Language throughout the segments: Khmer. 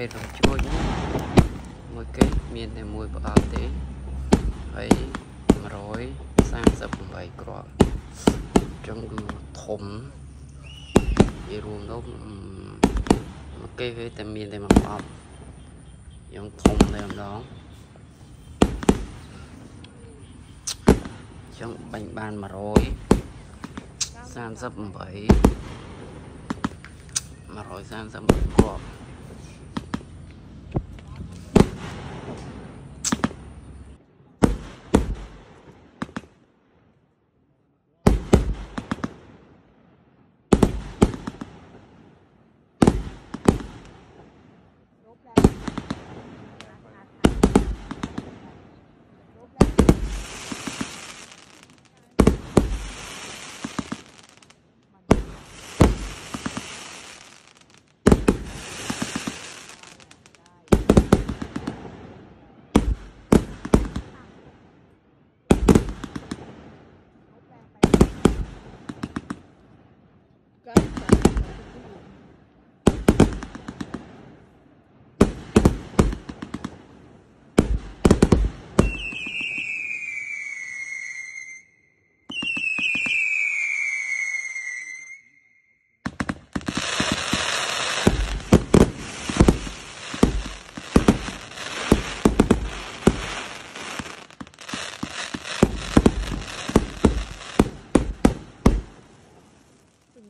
ភេទរបស់ជ្រួចនេះមួយគេមានតែមួយប្រអប់ទេហើយ138គ្រាប់អញ្ចឹងគឺធំនិយាយរួមទៅមួយគេវាតែមានតែមួយប្រអប់យ៉ាងធំតែម្ដងចឹងបាញ់បាន138 138គ្រាប់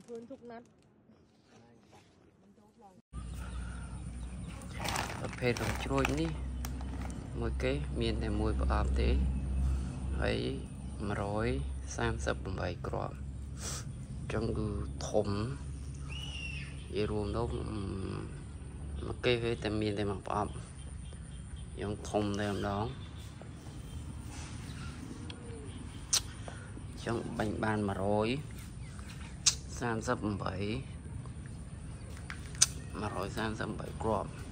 ខ្លួនទុកណាត់ប្រភេទរបស់ជ្រួចនេះមួយគេមានតែមួយប្រអប់ទេហើយ138គ្រាប់អញ្ចឹងគឺធំនិយាយរួមទៅមួយគេវាតែមានតែមួយប្រអប់យ៉ាងធំតែម្ដងអញ្ចឹងបាញ់បាន100 38 138គ្រាប់